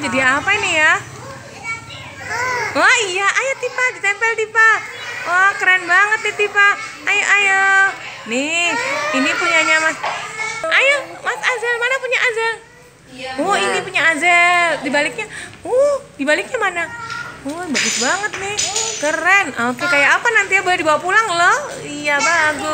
Jadi apa ini ya? oh iya, ayo Tipa, ditempel Tipa. Wah keren banget nih Tipa. Ayo ayo. Nih, ini punyanya Mas. Ayo, Mas Azel, mana punya Azel? Oh ini punya Azel. Dibaliknya, uh, dibaliknya mana? Oh bagus banget nih, keren. Oke kayak apa nanti ya boleh dibawa pulang loh? Iya bagus.